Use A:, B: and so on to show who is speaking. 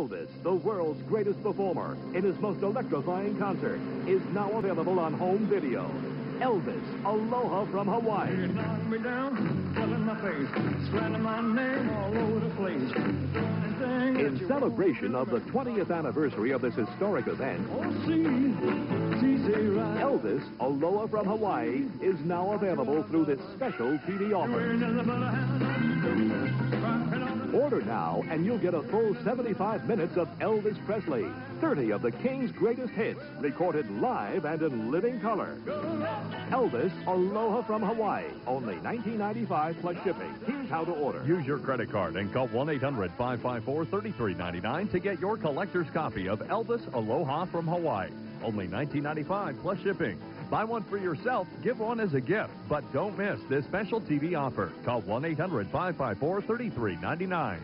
A: Elvis, the world's greatest performer, in his most electrifying concert, is now available on home video. Elvis, Aloha from Hawaii.
B: You me down, telling my face, my name all over the place.
A: In celebration of the 20th anniversary of this historic event, oh,
B: want to see, see, right.
A: Elvis, Aloha from Hawaii, is now available through this special TV offer. Order now, and you'll get a full 75 minutes of Elvis Presley. 30 of the King's greatest hits, recorded live and in living color. Elvis, Aloha from Hawaii. Only $19.95 plus shipping. Here's how to order.
C: Use your credit card and call 1 800 554 3399 to get your collector's copy of Elvis Aloha from Hawaii. Only $19.95 plus shipping. Buy one for yourself, give one as a gift. But don't miss this special TV offer. Call 1 800 554 3399.